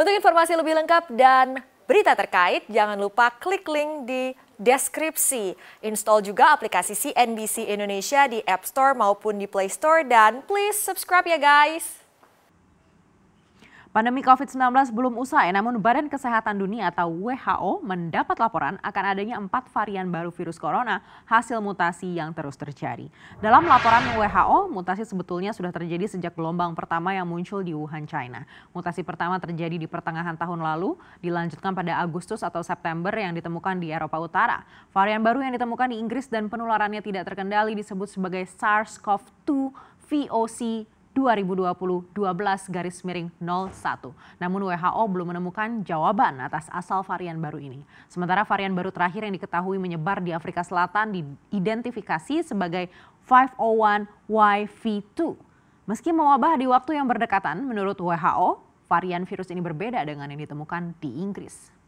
Untuk informasi lebih lengkap dan berita terkait, jangan lupa klik link di deskripsi. Install juga aplikasi CNBC Indonesia di App Store maupun di Play Store dan please subscribe ya guys. Pandemi COVID-19 belum usai, namun Badan Kesehatan Dunia atau WHO mendapat laporan akan adanya empat varian baru virus corona hasil mutasi yang terus terjadi. Dalam laporan WHO, mutasi sebetulnya sudah terjadi sejak gelombang pertama yang muncul di Wuhan, China. Mutasi pertama terjadi di pertengahan tahun lalu, dilanjutkan pada Agustus atau September yang ditemukan di Eropa Utara. Varian baru yang ditemukan di Inggris dan penularannya tidak terkendali disebut sebagai SARS-CoV-2 VOC 2020 12 garis miring 01. Namun WHO belum menemukan jawaban atas asal varian baru ini. Sementara varian baru terakhir yang diketahui menyebar di Afrika Selatan diidentifikasi sebagai 501YV2. Meski mewabah di waktu yang berdekatan, menurut WHO, varian virus ini berbeda dengan yang ditemukan di Inggris.